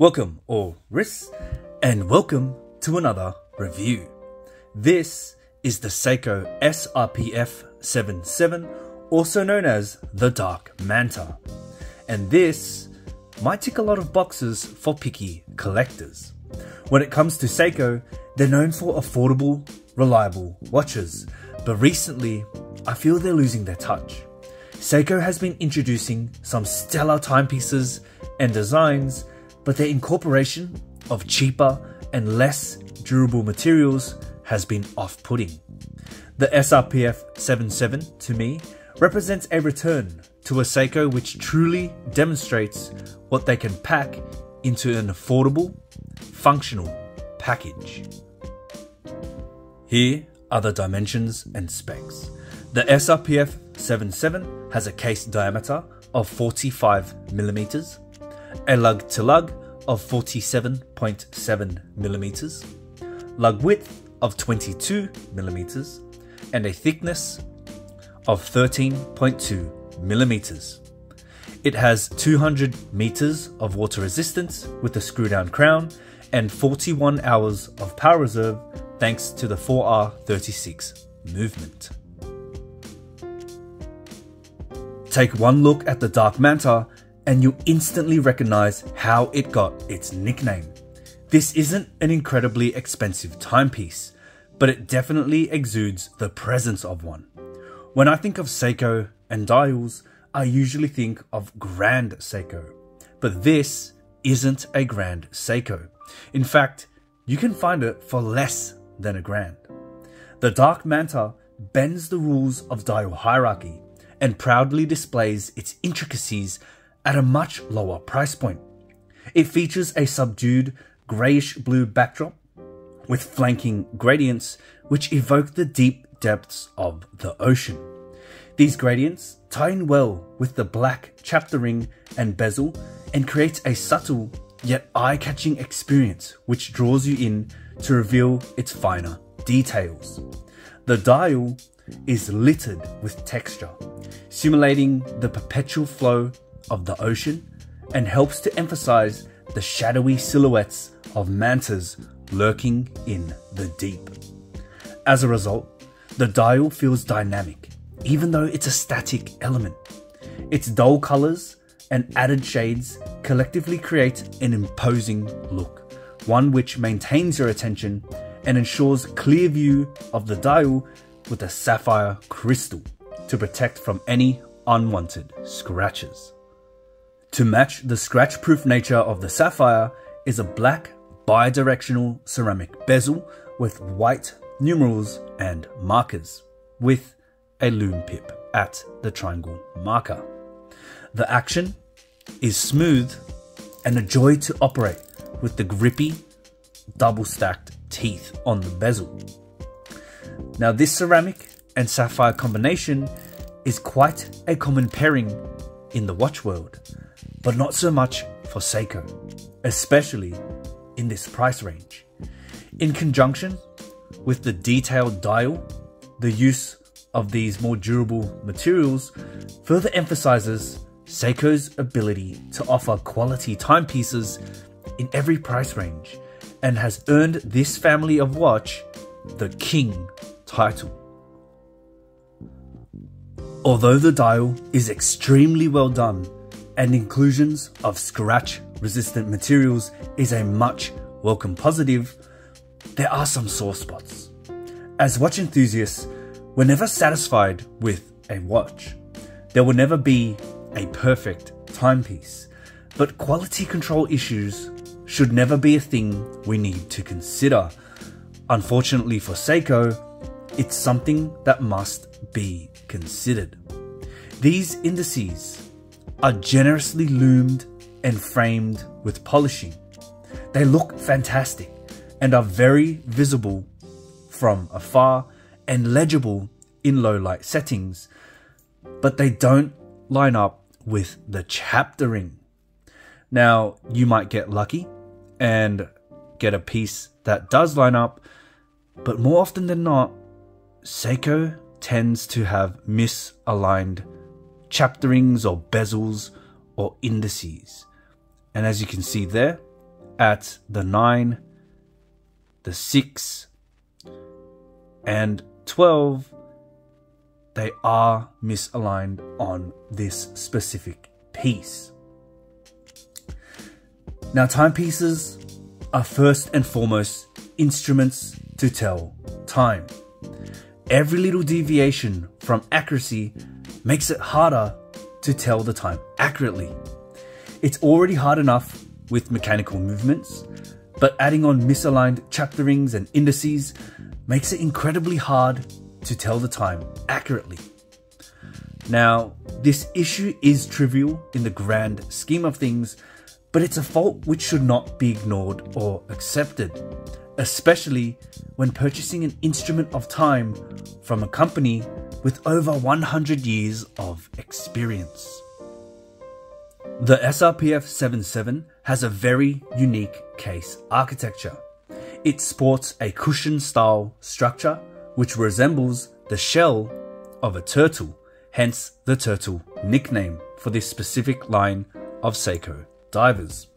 Welcome, all Wrists, and welcome to another review. This is the Seiko SRPF 77, also known as the Dark Manta. And this might tick a lot of boxes for picky collectors. When it comes to Seiko, they're known for affordable, reliable watches, but recently I feel they're losing their touch. Seiko has been introducing some stellar timepieces and designs but the incorporation of cheaper and less durable materials has been off putting. The SRPF 77 to me represents a return to a Seiko which truly demonstrates what they can pack into an affordable, functional package. Here are the dimensions and specs. The SRPF 77 has a case diameter of 45 millimeters a lug to lug of 47.7 millimeters, lug width of 22 millimeters, and a thickness of 13.2 millimeters. It has 200 meters of water resistance with a screw down crown and 41 hours of power reserve thanks to the 4R36 movement. Take one look at the Dark Manta and you instantly recognize how it got its nickname. This isn't an incredibly expensive timepiece, but it definitely exudes the presence of one. When I think of Seiko and dials, I usually think of Grand Seiko, but this isn't a Grand Seiko. In fact, you can find it for less than a grand. The Dark Manta bends the rules of dial hierarchy and proudly displays its intricacies at a much lower price point. It features a subdued greyish blue backdrop with flanking gradients which evoke the deep depths of the ocean. These gradients tie in well with the black chapter ring and bezel and creates a subtle yet eye-catching experience which draws you in to reveal its finer details. The dial is littered with texture, simulating the perpetual flow of the ocean and helps to emphasize the shadowy silhouettes of mantas lurking in the deep. As a result, the dial feels dynamic, even though it's a static element. Its dull colors and added shades collectively create an imposing look, one which maintains your attention and ensures clear view of the dial with a sapphire crystal to protect from any unwanted scratches. To match the scratch-proof nature of the Sapphire is a black bidirectional ceramic bezel with white numerals and markers, with a lume pip at the triangle marker. The action is smooth and a joy to operate with the grippy, double stacked teeth on the bezel. Now, this ceramic and sapphire combination is quite a common pairing in the watch world, but not so much for Seiko, especially in this price range. In conjunction with the detailed dial, the use of these more durable materials further emphasizes Seiko's ability to offer quality timepieces in every price range and has earned this family of watch the King title. Although the dial is extremely well done and inclusions of scratch resistant materials is a much welcome positive, there are some sore spots. As watch enthusiasts, we're never satisfied with a watch. There will never be a perfect timepiece, but quality control issues should never be a thing we need to consider. Unfortunately for Seiko, it's something that must be considered. These indices are generously lumed and framed with polishing. They look fantastic and are very visible from afar and legible in low light settings, but they don't line up with the chapter ring. Now, you might get lucky and get a piece that does line up, but more often than not, Seiko tends to have misaligned chapter rings or bezels or indices. And as you can see there, at the 9, the 6, and 12, they are misaligned on this specific piece. Now, timepieces are first and foremost instruments to tell time. Every little deviation from accuracy makes it harder to tell the time accurately. It's already hard enough with mechanical movements, but adding on misaligned chapter rings and indices makes it incredibly hard to tell the time accurately. Now, this issue is trivial in the grand scheme of things, but it's a fault which should not be ignored or accepted, especially when purchasing an instrument of time from a company with over 100 years of experience. The SRPF 77 has a very unique case architecture. It sports a cushion style structure which resembles the shell of a turtle, hence the turtle nickname for this specific line of Seiko divers,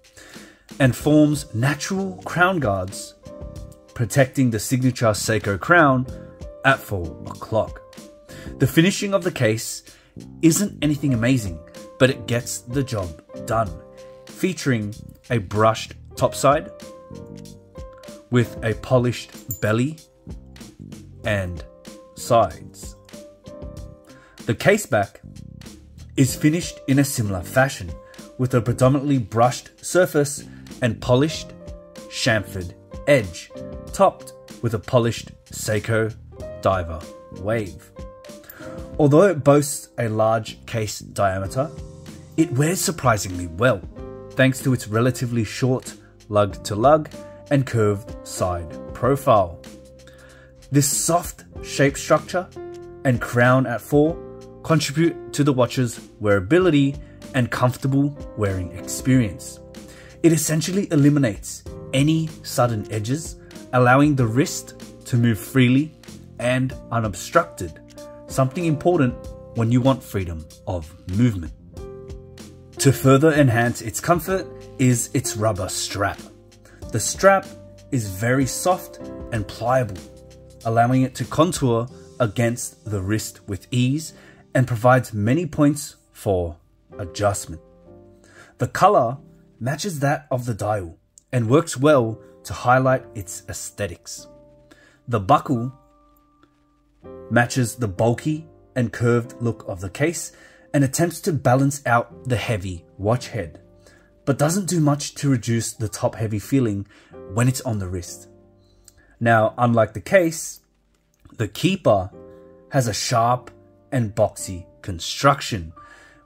and forms natural crown guards protecting the signature Seiko crown at 4 o'clock. The finishing of the case isn't anything amazing, but it gets the job done, featuring a brushed topside with a polished belly and sides. The case back is finished in a similar fashion with a predominantly brushed surface and polished chamfered edge, topped with a polished Seiko diver wave. Although it boasts a large case diameter, it wears surprisingly well, thanks to its relatively short lug to lug and curved side profile. This soft shape structure and crown at 4 contribute to the watch's wearability and comfortable wearing experience. It essentially eliminates any sudden edges, allowing the wrist to move freely and unobstructed, something important when you want freedom of movement. To further enhance its comfort is its rubber strap. The strap is very soft and pliable, allowing it to contour against the wrist with ease and provides many points for adjustment. The color matches that of the dial and works well to highlight its aesthetics. The buckle matches the bulky and curved look of the case and attempts to balance out the heavy watch head, but doesn't do much to reduce the top heavy feeling when it's on the wrist. Now, unlike the case, the keeper has a sharp and boxy construction,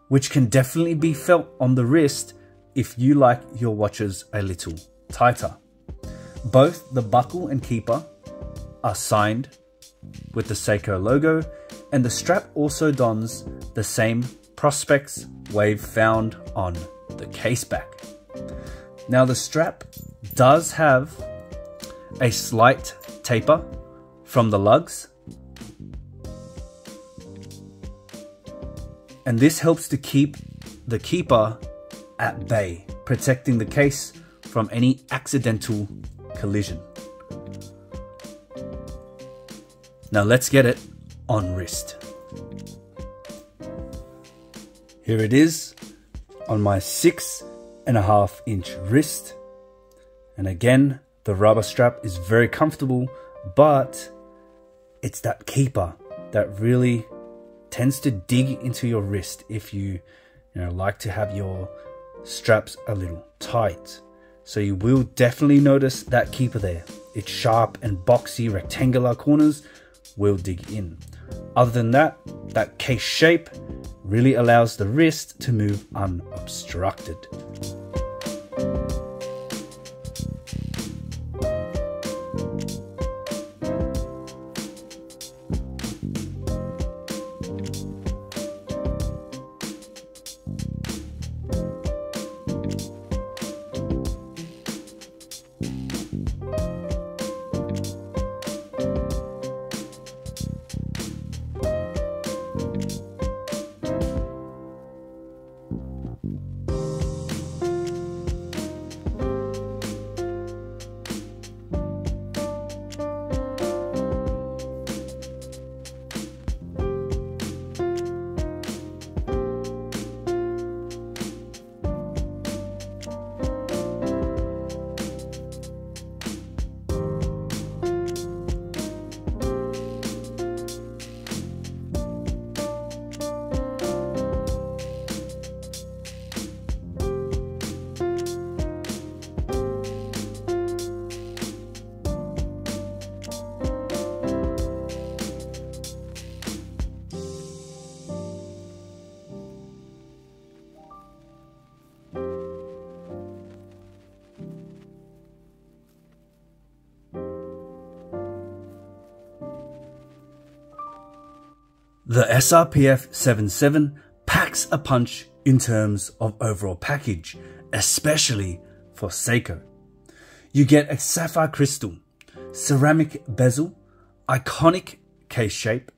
which can definitely be felt on the wrist if you like your watches a little tighter. Both the buckle and keeper are signed with the Seiko logo, and the strap also dons the same Prospex wave found on the case back. Now, the strap does have a slight taper from the lugs and this helps to keep the keeper at bay, protecting the case from any accidental collision. Now let's get it on wrist. Here it is on my six and a half inch wrist. And again, the rubber strap is very comfortable, but it's that keeper that really tends to dig into your wrist if you, you know, like to have your straps a little tight. So you will definitely notice that keeper there. Its sharp and boxy rectangular corners will dig in. Other than that, that case shape really allows the wrist to move unobstructed. The SRPF 77 packs a punch in terms of overall package, especially for Seiko. You get a sapphire crystal, ceramic bezel, iconic case shape,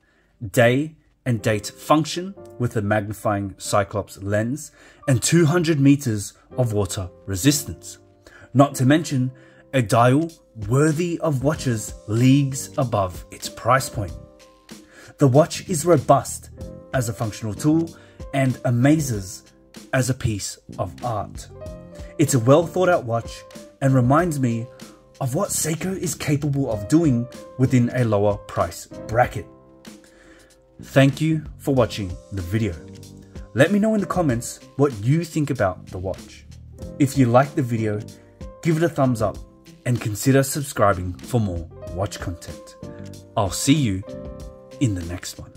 day and date function with a magnifying Cyclops lens, and 200 meters of water resistance. Not to mention a dial worthy of watches leagues above its price point. The watch is robust as a functional tool and amazes as a piece of art. It's a well thought out watch and reminds me of what Seiko is capable of doing within a lower price bracket. Thank you for watching the video. Let me know in the comments what you think about the watch. If you liked the video, give it a thumbs up and consider subscribing for more watch content. I'll see you in the next one.